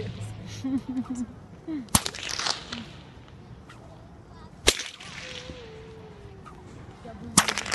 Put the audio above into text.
Yes. Я буду...